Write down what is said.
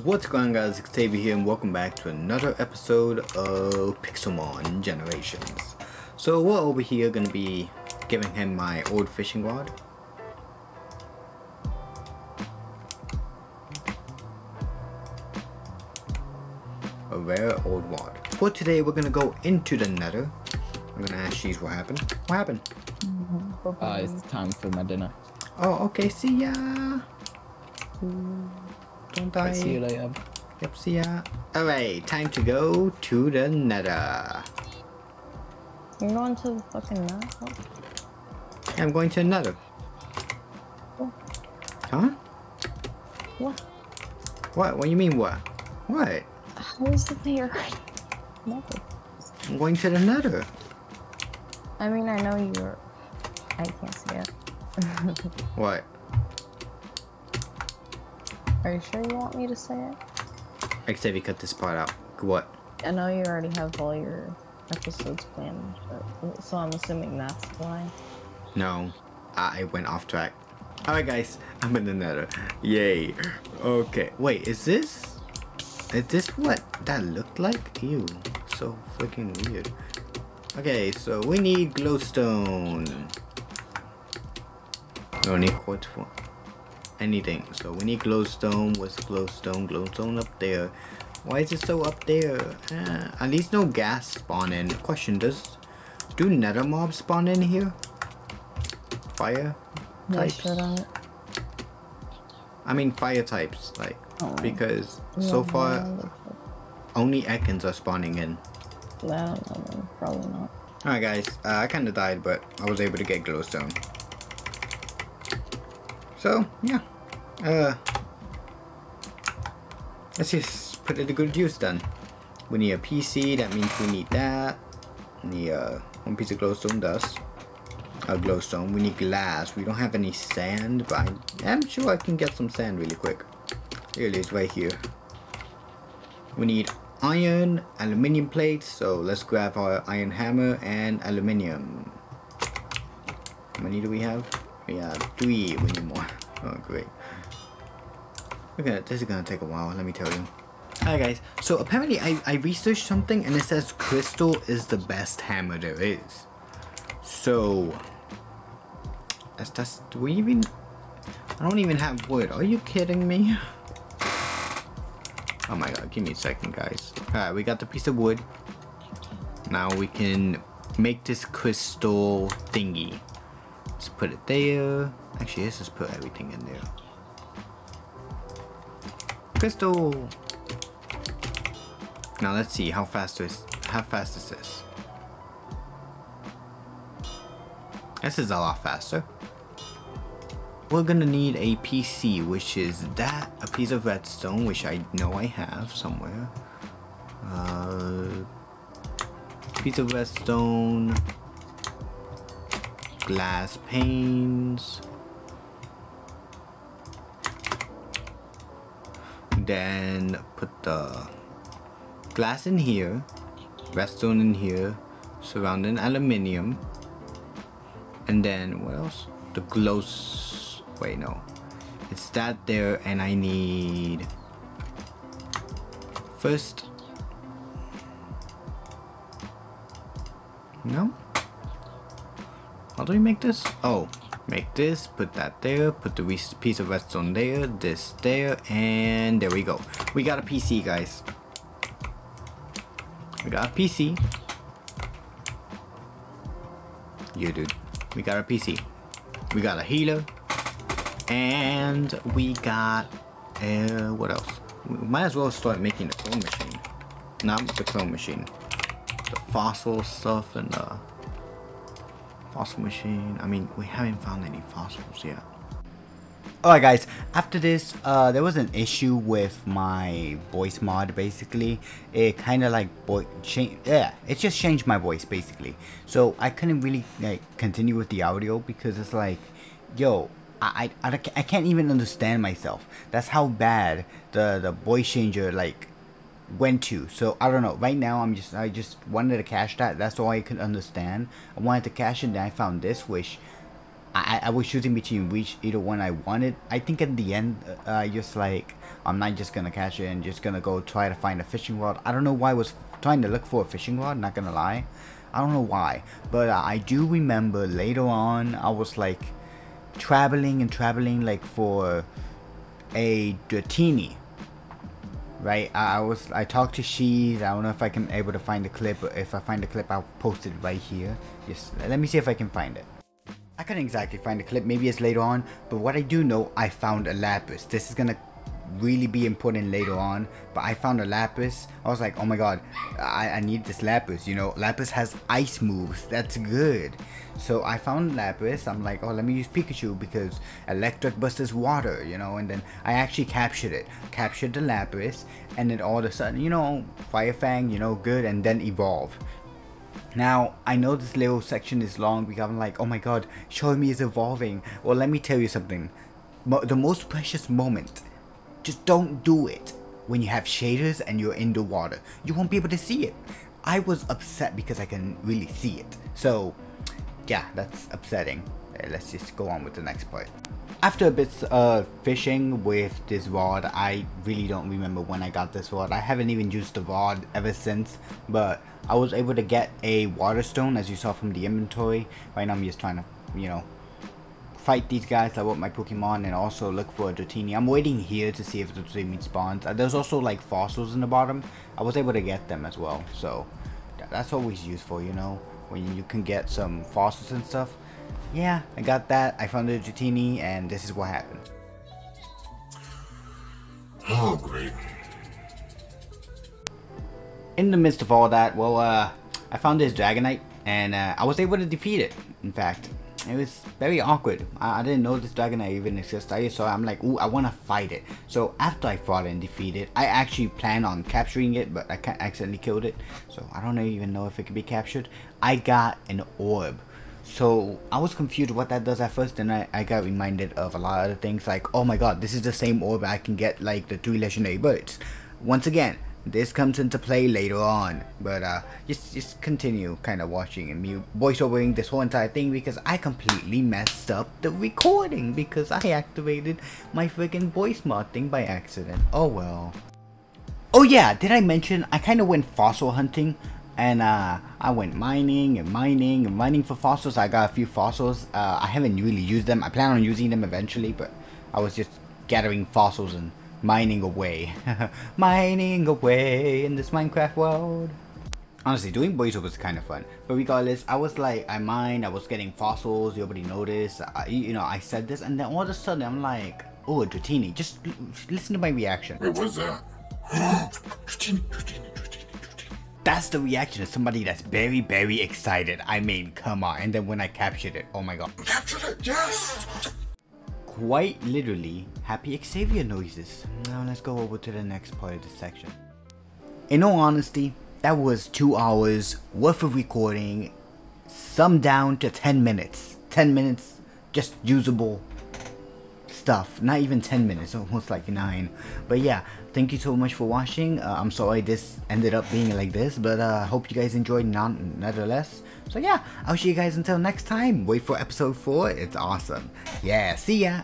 What's going on guys, Xavier here and welcome back to another episode of Pixelmon Generations. So we're over here going to be giving him my old fishing rod. A rare old rod. For today we're going to go into the nether. I'm going to ask Cheese what happened. What happened? Uh, it's time for my dinner. Oh, okay, see ya! Don't die. See you later. Yep, see ya. Alright, time to go to the nether. You're going to the fucking map? I'm going to the nether. Oh. Huh? What? What? What do you mean what? What? How is it there? Nothing. I'm going to the nether. I mean, I know you're. I can't see it. What? Are you sure you want me to say it? Xavier cut this part out. What? I know you already have all your episodes planned, but, so I'm assuming that's why. No. I went off track. Alright guys, I'm in the nether. Yay. Okay. Wait, is this? Is this what that looked like? Ew. So freaking weird. Okay, so we need glowstone. We don't need quartz for anything. So we need glowstone. What's glowstone? Glowstone up there. Why is it so up there? Uh, at least no ghasts spawn in. Question, does do nether mobs spawn in here? Fire types? I mean fire types, like Oh. because so far no, only Ekans are spawning in. I don't know, then probably not. Alright guys, uh, I kinda died but I was able to get glowstone. So yeah. Uh let's just put it to good use then. We need a PC, that means we need that. We need uh, one piece of glowstone dust. A glowstone. We need glass. We don't have any sand, but I am sure I can get some sand really quick. Here it is right here. We need iron, aluminium plates, so let's grab our iron hammer and aluminium. How many do we have? We have three, we need more. Oh great. Okay, this is gonna take a while, let me tell you. Alright guys, so apparently I, I researched something and it says crystal is the best hammer there is. So, that's, that's, do we even, I don't even have wood, are you kidding me? Oh my god, give me a second guys. Alright, we got the piece of wood. Now we can make this crystal thingy. Let's put it there. Actually, let's just put everything in there. Crystal! Now let's see how fast is how fast is this? This is a lot faster. We're gonna need a PC, which is that, a piece of redstone, which I know I have somewhere. Uh, piece of redstone, glass panes, then put the glass in here, redstone in here, surrounding aluminium, and then what else? The glow. Wait, no, it's that there, and I need first. No. How do we make this? Oh, make this, put that there, put the piece of redstone there, this there, and there we go. We got a PC, guys. We got a PC. You dude. We got a PC. We got a healer. And we got uh what else? We might as well start making the clone machine. Not the clone machine. The fossil stuff and the fossil machine. I mean we haven't found any fossils yet. Alright guys, after this, uh, there was an issue with my Voicemod basically. It kind of like yeah, it just changed my voice basically. So I couldn't really like continue with the audio because it's like, yo, I, I I can't even understand myself. That's how bad the, the voice changer like went to. So I don't know. Right now I'm just I just wanted to cash that. That's all I could understand. I wanted to cash it and I found this which I, I was choosing between which either one I wanted. I think at the end, uh, I just like I'm not just gonna catch it and just gonna go try to find a fishing rod. I don't know why I was trying to look for a fishing rod. Not gonna lie, I don't know why, but uh, I do remember later on I was like traveling and traveling like for a Dratini. Right, I, was I talked to Cheese. I don't know if I can able to find the clip. If I find the clip, I'll post it right here. Just let me see if I can find it. I couldn't exactly find the clip, maybe it's later on, but what I do know, I found a Lapras. This is gonna really be important later on, but I found a Lapras. I was like, oh my god, I, I need this Lapras, you know, Lapras has ice moves, that's good. So I found Lapras, I'm like, oh let me use Pikachu because electric busts water, you know, and then I actually captured it. Captured the Lapras, and then all of a sudden, you know, Fire Fang, you know, good, and then evolve. Now, I know this little section is long because I'm like, oh my god, show me is evolving. Well, let me tell you something. Mo the most precious moment, just don't do it when you have shaders and you're in the water. You won't be able to see it. I was upset because I can really see it. So, yeah, that's upsetting. Uh, let's just go on with the next part. After a bit of uh, fishing with this rod, I really don't remember when I got this rod. I haven't even used the rod ever since, but I was able to get a water stone as you saw from the inventory. Right now I'm just trying to, you know, fight these guys that want my Pokemon and also look for a Dratini. I'm waiting here to see if the Dratini spawns. Uh, there's also like fossils in the bottom. I was able to get them as well. So that's always useful, you know, when you can get some fossils and stuff. Yeah, I got that. I found the Dratini and this is what happened. Oh, great in the midst of all that, well, uh, I found this Dragonite, and uh, I was able to defeat it, in fact. It was very awkward. I, I didn't know this Dragonite even existed. Saw I'm like, ooh, I want to fight it. So after I fought and defeated I actually plan on capturing it, but I accidentally killed it. So I don't even know if it can be captured. I got an orb. So I was confused what that does at first, and I, I got reminded of a lot of other things like, oh my god, this is the same orb I can get like the three legendary birds. Once again, this comes into play later on but uh just just continue kind of watching and me voiceovering this whole entire thing because i completely messed up the recording because i activated my freaking Voicemod thing by accident. Oh well. Oh yeah did i mention i kind of went fossil hunting? And uh i went mining and mining and mining for fossils. I got a few fossils. Uh i haven't really used them. I plan on using them eventually but i was just gathering fossils and mining away. mining away in this Minecraft world. Honestly, doing voiceover was kind of fun. But regardless, I was like, I mined, I was getting fossils, nobody noticed. I, you know, I said this, and then all of a sudden, I'm like, oh, Dratini. Just listen to my reaction. Wait, what's that? Dratini, Dratini, Dratini, Dratini. That's the reaction of somebody that's very, very excited. I mean, come on. And then when I captured it, oh my god. Captured it, yes! Quite literally happy Xavier noises. Now let's go over to the next part of the section. In all honesty, that was two hours worth of recording, some down to 10 minutes. 10 minutes, just usable stuff. Not even 10 minutes almost like 9 but yeah thank you so much for watching. Uh, i'm sorry this ended up being like this but i uh, hope you guys enjoyed nonetheless. So yeah i'll see you guys until next time. Wait for episode 4 it's awesome. Yeah see ya.